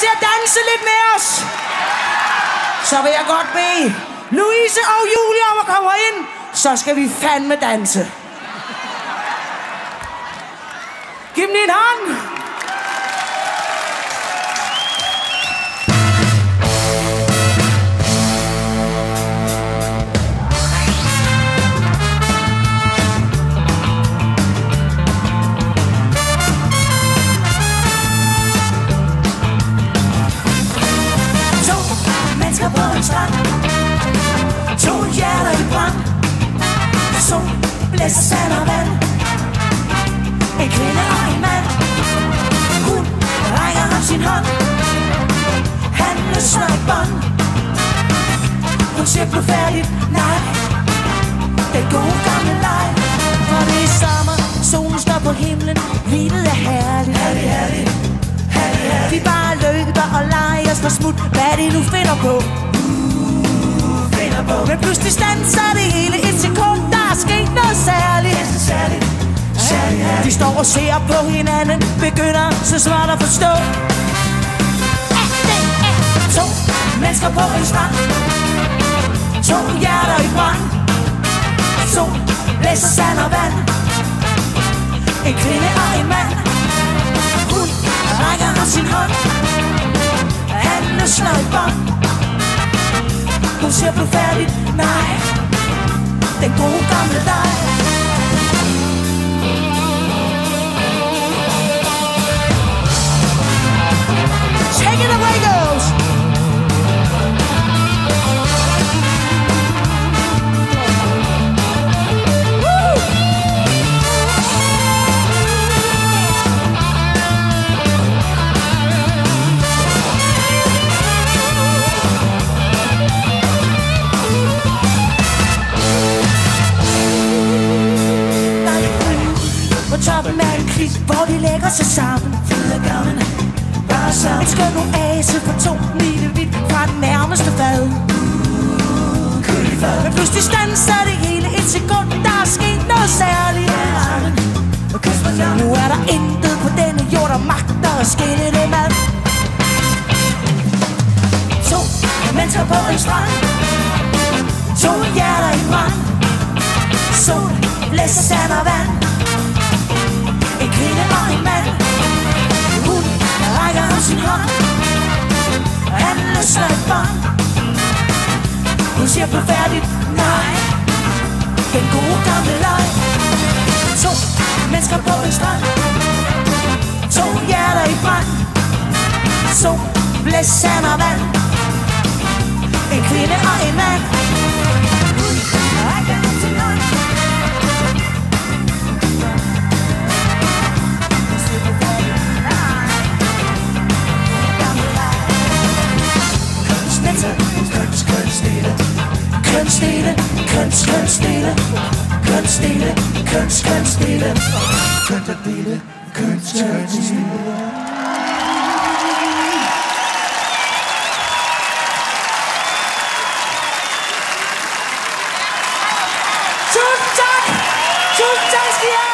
til at danse lidt med os, så vil jeg godt bede Louise og Julie om at komme ind. Så skal vi fandme danse. Giv dem en hånd. Han løsner Hun siger blodfærdigt nej. Den gode gamle leg. For det er sommer, solen står på himlen. Livet er herligt. Herlig, herlig, herlig, herlig. vi bare løber og leger os for smut. Hvad er det nu finder på? Uh, finder på. Men pludselig standser det hele et sekund. Der er sket noget særligt. Særligt, særligt. De står og ser på hinanden. Begynder så småt at forstå. Mennesker på en strand To hjerter i brand. Sol, blæs og sand og vand. En kvinde og en mand. Hun rækker ham sin hånd. Han løsner et bånd. Hun siger blodfærdigt nej. Den gode gamle dig en klit, hvor de lægger sig sammen. Flyder gavnene bare sammen En skøn oase for to mile vidt fra den nærmeste fad. Uh, Men pludselig stanser det hele et sekund. Der er sket noget særligt. Nu er der intet på denne jord, der magter at skille dem ad. To mennesker på en strand. To hjerter i brand. Sol, blæser sand og vand. Hun siger nej. Den gode gamle leg. To mennesker på en strand. To hjerter i brand. Sol, blæs sand. Og vand En kvinde og en mand. Kunststelen, kunst, kunststelen, kunststelen, kunst, stealer, kunststelen, kunst, kunststelen. Guten Tag, guten Tag,